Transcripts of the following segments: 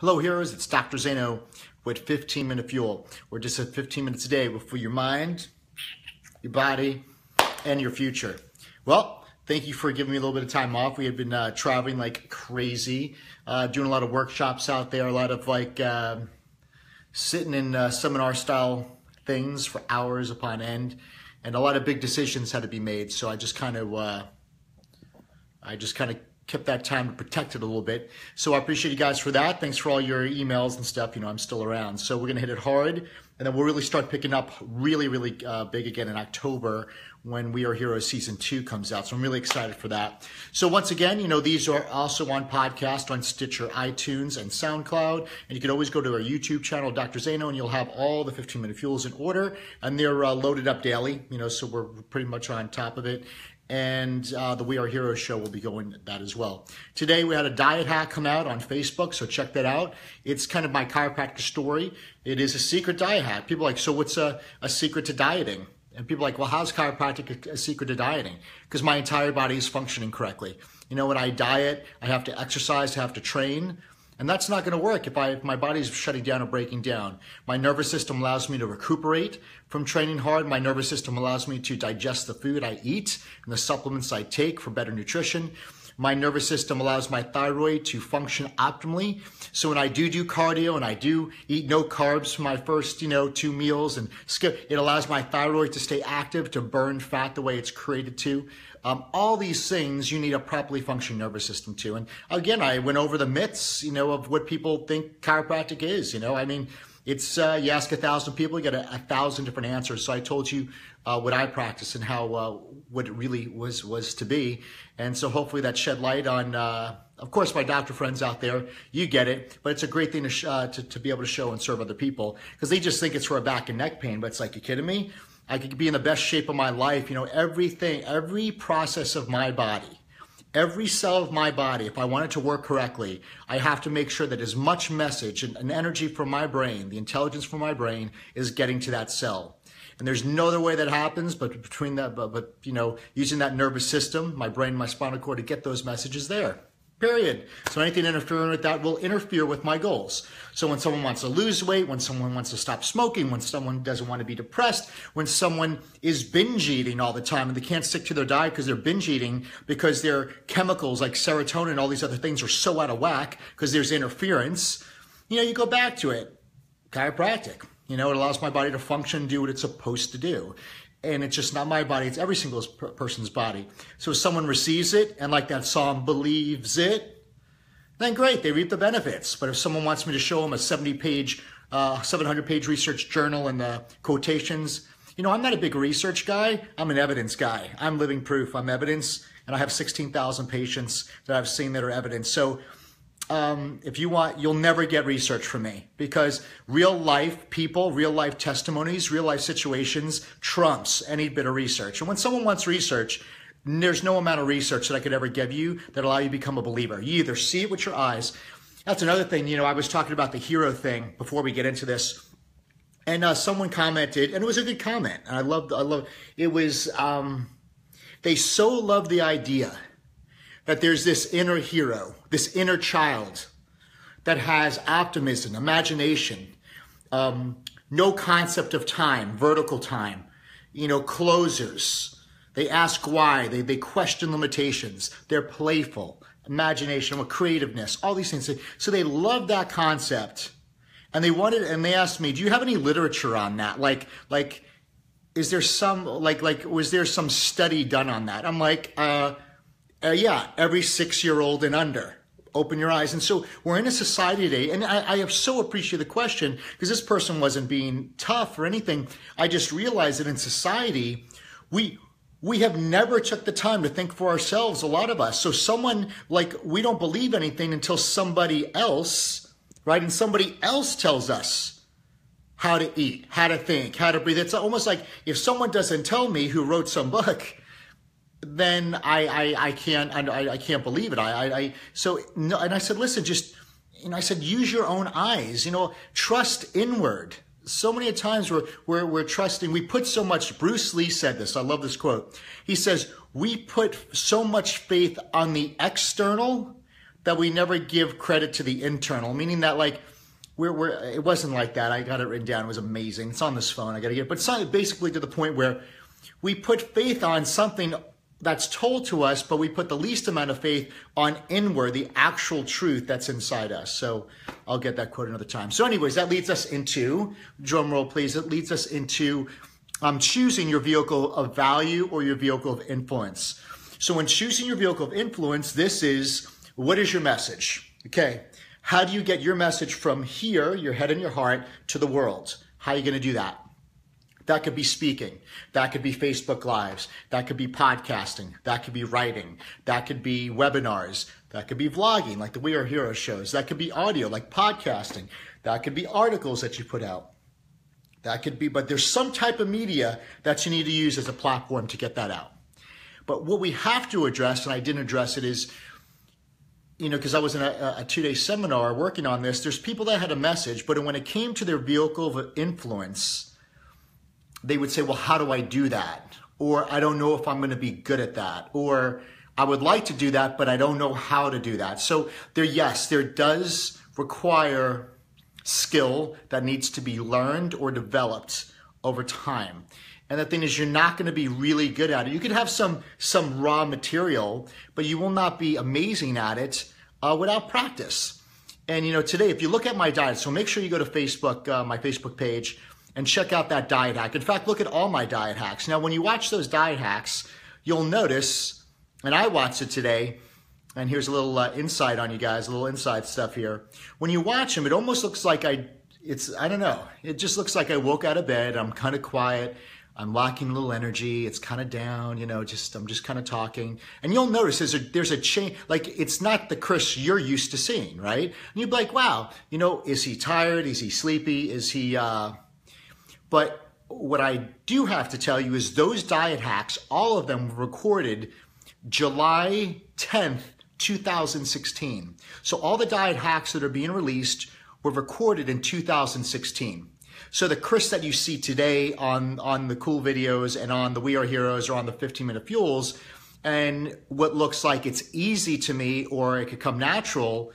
Hello, heroes. It's Dr. Zaino with 15 Minute Fuel. We're just at 15 minutes a day for your mind, your body, and your future. Well, thank you for giving me a little bit of time off. We have been uh, traveling like crazy, uh, doing a lot of workshops out there, a lot of like uh, sitting in uh, seminar style things for hours upon end, and a lot of big decisions had to be made. So I just kind of, uh, I just kind of kept that time to protect it a little bit. So I appreciate you guys for that. Thanks for all your emails and stuff. You know, I'm still around. So we're going to hit it hard. And then we'll really start picking up really, really uh, big again in October when We Are Heroes Season 2 comes out. So I'm really excited for that. So once again, you know, these are also on podcast on Stitcher, iTunes, and SoundCloud. And you can always go to our YouTube channel, Dr. Zaino, and you'll have all the 15 minute fuels in order. And they're uh, loaded up daily, you know, so we're pretty much on top of it and uh, the We Are Heroes show will be going that as well. Today we had a diet hack come out on Facebook, so check that out. It's kind of my chiropractor story. It is a secret diet hack. People like, so what's a, a secret to dieting? And people are like, well, how's chiropractic a, a secret to dieting? Because my entire body is functioning correctly. You know, when I diet, I have to exercise, I have to train. And that's not going to work if, I, if my body's shutting down or breaking down. My nervous system allows me to recuperate from training hard. My nervous system allows me to digest the food I eat and the supplements I take for better nutrition. My nervous system allows my thyroid to function optimally. So when I do do cardio and I do eat no carbs for my first, you know, two meals and skip, it allows my thyroid to stay active, to burn fat the way it's created to. Um, all these things you need a properly functioning nervous system to. And again, I went over the myths, you know, of what people think chiropractic is. You know, I mean, it's uh, you ask a thousand people, you get a, a thousand different answers. So I told you uh, what I practice and how uh, what it really was was to be. And so hopefully that shed light on. Uh, of course, my doctor friends out there, you get it, but it's a great thing to, uh, to, to be able to show and serve other people because they just think it's for a back and neck pain. But it's like, you kidding me? I could be in the best shape of my life. You know, everything, every process of my body, every cell of my body, if I want it to work correctly, I have to make sure that as much message and, and energy from my brain, the intelligence from my brain, is getting to that cell. And there's no other way that happens but between that, but, but you know, using that nervous system, my brain, my spinal cord to get those messages there period. So anything interfering with that will interfere with my goals. So when someone wants to lose weight, when someone wants to stop smoking, when someone doesn't want to be depressed, when someone is binge eating all the time and they can't stick to their diet because they're binge eating because their chemicals like serotonin and all these other things are so out of whack because there's interference, you know, you go back to it. Chiropractic. You know, it allows my body to function, do what it's supposed to do and it's just not my body, it's every single person's body. So if someone receives it and like that song believes it, then great, they reap the benefits. But if someone wants me to show them a 70 page, uh, 700 page research journal and the quotations, you know, I'm not a big research guy. I'm an evidence guy. I'm living proof. I'm evidence. And I have 16,000 patients that I've seen that are evidence. So um, if you want, you'll never get research from me because real life people, real life testimonies, real life situations trumps any bit of research. And when someone wants research, there's no amount of research that I could ever give you that allow you to become a believer. You either see it with your eyes. That's another thing. You know, I was talking about the hero thing before we get into this, and uh, someone commented, and it was a good comment. And I loved, I love. It was um, they so love the idea that there's this inner hero, this inner child that has optimism, imagination, um, no concept of time, vertical time, you know, closers. They ask why, they, they question limitations, they're playful, imagination, creativeness, all these things. So they love that concept. And they wanted, and they asked me, do you have any literature on that? Like, like, is there some, like, like, was there some study done on that? I'm like, uh, uh, yeah, every six year old and under. Open your eyes. And so we're in a society today, and I, I so appreciate the question because this person wasn't being tough or anything. I just realized that in society, we, we have never took the time to think for ourselves, a lot of us. So someone like we don't believe anything until somebody else, right? And somebody else tells us how to eat, how to think, how to breathe. It's almost like if someone doesn't tell me who wrote some book, then I, I, I can't, I, I can't believe it. I, I, I, so, no, and I said, listen, just, you know, I said, use your own eyes, you know, trust inward. So many times we're, we're, we're trusting, we put so much, Bruce Lee said this, I love this quote. He says, we put so much faith on the external that we never give credit to the internal, meaning that like we're, we're it wasn't like that. I got it written down. It was amazing. It's on this phone. I got to get, it. but it's basically to the point where we put faith on something that's told to us, but we put the least amount of faith on inward, the actual truth that's inside us. So I'll get that quote another time. So, anyways, that leads us into drum roll, please. It leads us into um, choosing your vehicle of value or your vehicle of influence. So, when choosing your vehicle of influence, this is what is your message? Okay. How do you get your message from here, your head and your heart, to the world? How are you going to do that? That could be speaking. That could be Facebook Lives. That could be podcasting. That could be writing. That could be webinars. That could be vlogging, like the We Are Heroes shows. That could be audio, like podcasting. That could be articles that you put out. That could be, but there's some type of media that you need to use as a platform to get that out. But what we have to address, and I didn't address it, is you know, because I was in a, a two day seminar working on this, there's people that had a message, but when it came to their vehicle of influence, they would say, well, how do I do that? Or I don't know if I'm going to be good at that. Or I would like to do that, but I don't know how to do that. So there, yes, there does require skill that needs to be learned or developed over time. And the thing is, you're not going to be really good at it. You could have some some raw material, but you will not be amazing at it uh, without practice. And you know, today, if you look at my diet, so make sure you go to Facebook, uh, my Facebook page, and check out that diet hack. In fact, look at all my diet hacks. Now, when you watch those diet hacks, you'll notice, and I watched it today, and here's a little uh, insight on you guys, a little inside stuff here. When you watch them, it almost looks like I, it's, I don't know, it just looks like I woke out of bed, I'm kind of quiet, I'm lacking a little energy. It's kind of down, you know, just, I'm just kind of talking. And you'll notice there's a, there's a change, like it's not the Chris you're used to seeing, right? And you'd be like, wow, you know, is he tired? Is he sleepy? Is he, uh, but what I do have to tell you is those diet hacks, all of them were recorded July 10th, 2016. So all the diet hacks that are being released were recorded in 2016. So the Chris that you see today on, on the cool videos and on the We Are Heroes or on the 15 minute fuels and what looks like it's easy to me or it could come natural,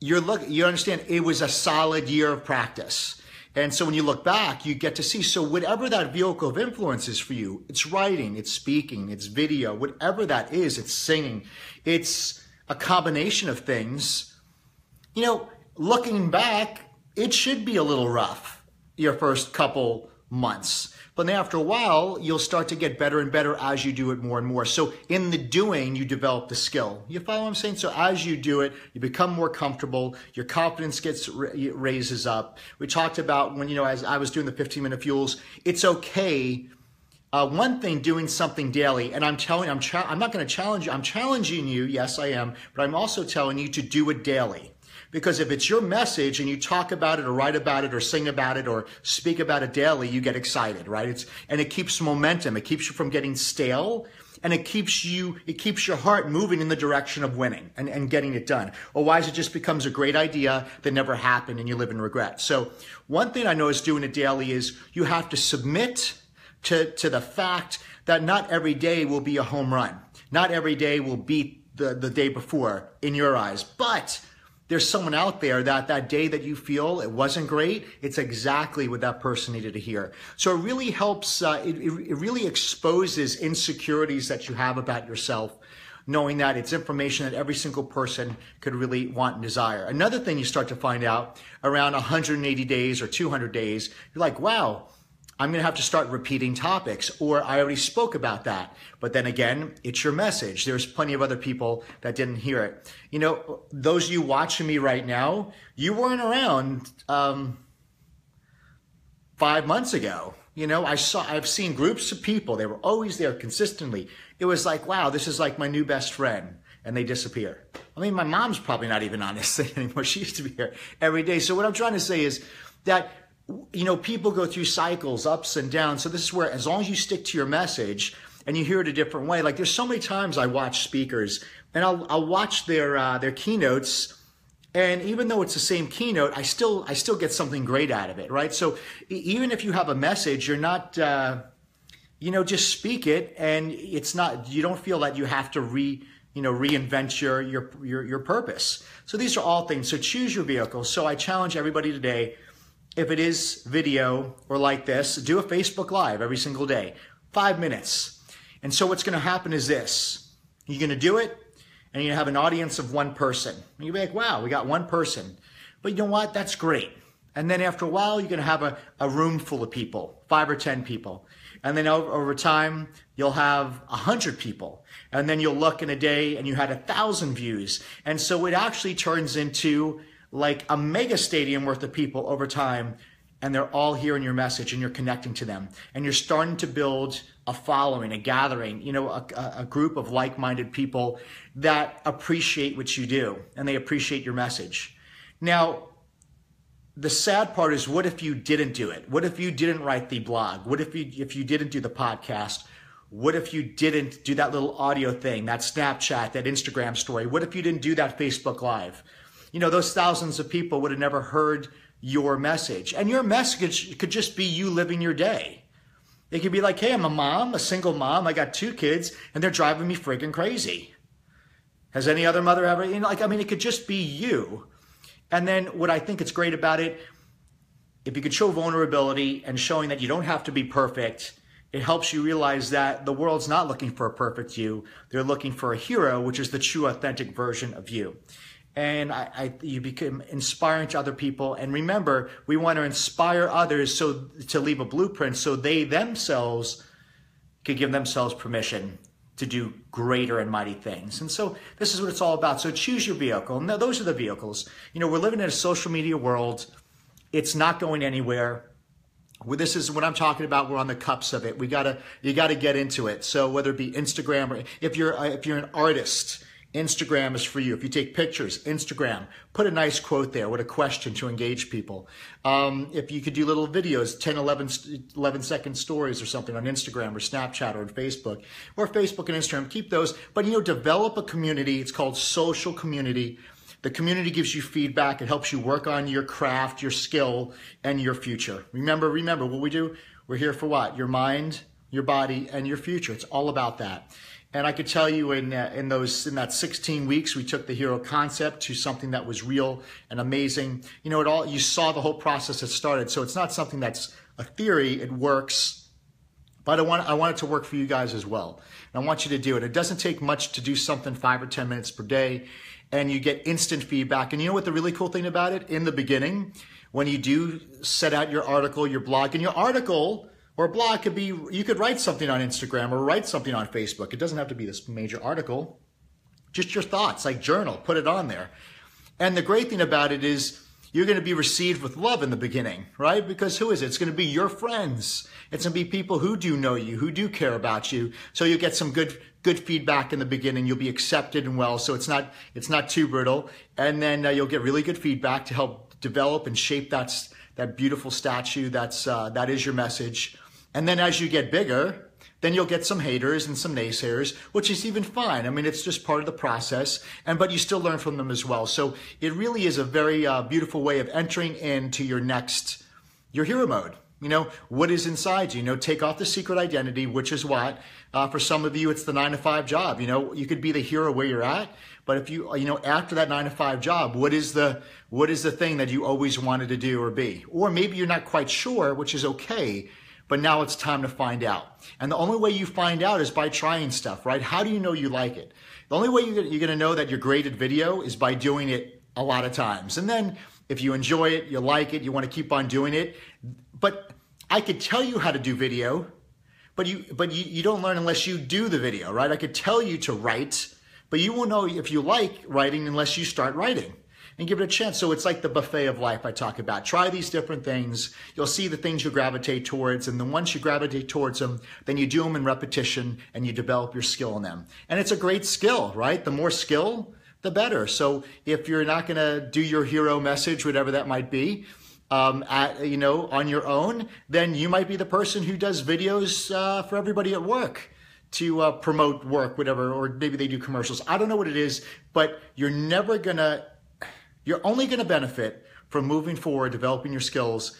you're look, you understand it was a solid year of practice. And so when you look back, you get to see, so whatever that vehicle of influence is for you, it's writing, it's speaking, it's video, whatever that is, it's singing, it's a combination of things. You know, looking back, it should be a little rough your first couple months. But then after a while, you'll start to get better and better as you do it more and more. So in the doing, you develop the skill. You follow what I'm saying? So as you do it, you become more comfortable. Your confidence gets raises up. We talked about when, you know, as I was doing the 15 minute fuels, it's okay uh, one thing doing something daily and i'm telling i'm i'm not going to challenge you i'm challenging you yes i am but i'm also telling you to do it daily because if it's your message and you talk about it or write about it or sing about it or speak about it daily, you get excited, right? It's, and it keeps momentum. It keeps you from getting stale and it keeps you, it keeps your heart moving in the direction of winning and, and getting it done. Otherwise, it just becomes a great idea that never happened and you live in regret. So one thing I know is doing it daily is you have to submit to, to the fact that not every day will be a home run. Not every day will beat the, the day before in your eyes, but there's someone out there that that day that you feel it wasn't great, it's exactly what that person needed to hear. So it really helps, uh, it, it really exposes insecurities that you have about yourself, knowing that it's information that every single person could really want and desire. Another thing you start to find out around 180 days or 200 days, you're like, wow, I'm going to have to start repeating topics, or I already spoke about that. But then again, it's your message. There's plenty of other people that didn't hear it. You know, those of you watching me right now, you weren't around um, five months ago. You know, I saw, I've seen groups of people. They were always there consistently. It was like, wow, this is like my new best friend. And they disappear. I mean, my mom's probably not even on this thing anymore. She used to be here every day. So what I'm trying to say is that you know, people go through cycles, ups and downs. So this is where, as long as you stick to your message and you hear it a different way, like there's so many times I watch speakers and I'll, I'll watch their, uh, their keynotes. And even though it's the same keynote, I still, I still get something great out of it, right? So even if you have a message, you're not, uh, you know, just speak it and it's not, you don't feel that you have to re, you know, reinvent your, your, your, your purpose. So these are all things. So choose your vehicle. So I challenge everybody today, if it is video or like this, do a Facebook Live every single day, five minutes. And so what's going to happen is this. You're going to do it and you have an audience of one person. And you'll be like, wow, we got one person. But you know what? That's great. And then after a while, you're going to have a, a room full of people, five or 10 people. And then over, over time, you'll have a hundred people. And then you'll look in a day and you had a thousand views. And so it actually turns into like a mega stadium worth of people over time. And they're all hearing your message and you're connecting to them. And you're starting to build a following, a gathering, you know, a, a group of like-minded people that appreciate what you do and they appreciate your message. Now, the sad part is what if you didn't do it? What if you didn't write the blog? What if you if you didn't do the podcast? What if you didn't do that little audio thing, that Snapchat, that Instagram story? What if you didn't do that Facebook Live? You know, those thousands of people would have never heard your message. And your message could just be you living your day. It could be like, hey, I'm a mom, a single mom, I got two kids, and they're driving me freaking crazy. Has any other mother ever, you know, like, I mean, it could just be you. And then what I think is great about it, if you could show vulnerability and showing that you don't have to be perfect, it helps you realize that the world's not looking for a perfect you. They're looking for a hero, which is the true, authentic version of you. And I, I, you become inspiring to other people. And remember, we want to inspire others so to leave a blueprint so they themselves can give themselves permission to do greater and mighty things. And so this is what it's all about. So choose your vehicle. And those are the vehicles. You know, we're living in a social media world. It's not going anywhere. This is what I'm talking about. We're on the cups of it. We gotta, you gotta get into it. So whether it be Instagram or if you're, if you're an artist, Instagram is for you. If you take pictures, Instagram, put a nice quote there with a question to engage people. Um, if you could do little videos, 10, 11, 11 second stories or something on Instagram or Snapchat or on Facebook, or Facebook and Instagram, keep those. But, you know, develop a community. It's called social community. The community gives you feedback. It helps you work on your craft, your skill, and your future. Remember, remember what we do. We're here for what? Your mind, your body, and your future. It's all about that. And I could tell you in uh, in those in that 16 weeks, we took the hero concept to something that was real and amazing. You know, it all you saw the whole process that started. So it's not something that's a theory; it works. But I want I want it to work for you guys as well. And I want you to do it. It doesn't take much to do something five or 10 minutes per day, and you get instant feedback. And you know what the really cool thing about it? In the beginning, when you do set out your article, your blog, and your article or a blog could be, you could write something on Instagram or write something on Facebook. It doesn't have to be this major article. Just your thoughts, like journal, put it on there. And the great thing about it is you're going to be received with love in the beginning, right? Because who is it? It's going to be your friends. It's going to be people who do know you, who do care about you. So you get some good, good feedback in the beginning. You'll be accepted and well. So it's not, it's not too brittle. And then uh, you'll get really good feedback to help develop and shape that, that beautiful statue. That's, uh, that is your message. And then as you get bigger, then you'll get some haters and some naysayers, which is even fine. I mean, it's just part of the process, and but you still learn from them as well. So it really is a very uh, beautiful way of entering into your next, your hero mode. You know, what is inside you? You know, take off the secret identity, which is what? Uh, for some of you, it's the nine to five job. You know, you could be the hero where you're at, but if you, you know, after that nine to five job, what is the, what is the thing that you always wanted to do or be? Or maybe you're not quite sure, which is okay but now it's time to find out. And the only way you find out is by trying stuff, right? How do you know you like it? The only way you're going to know that you're great at video is by doing it a lot of times. And then if you enjoy it, you like it, you want to keep on doing it. But I could tell you how to do video, but you but you, you don't learn unless you do the video, right? I could tell you to write, but you won't know if you like writing unless you start writing and give it a chance. So it's like the buffet of life I talk about. Try these different things. You'll see the things you gravitate towards. And then once you gravitate towards them, then you do them in repetition and you develop your skill in them. And it's a great skill, right? The more skill, the better. So if you're not going to do your hero message, whatever that might be, um, at, you know, on your own, then you might be the person who does videos uh, for everybody at work to uh, promote work, whatever, or maybe they do commercials. I don't know what it is, but you're never going to you're only going to benefit from moving forward, developing your skills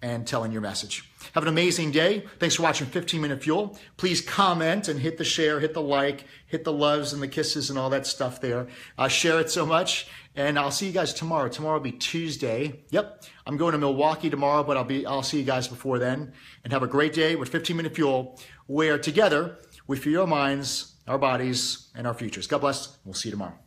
and telling your message. Have an amazing day. Thanks for watching 15 Minute Fuel. Please comment and hit the share, hit the like, hit the loves and the kisses and all that stuff there. Uh, share it so much. And I'll see you guys tomorrow. Tomorrow will be Tuesday. Yep. I'm going to Milwaukee tomorrow, but I'll be, I'll see you guys before then. And have a great day with 15 Minute Fuel, where together we fuel our minds, our bodies, and our futures. God bless. We'll see you tomorrow.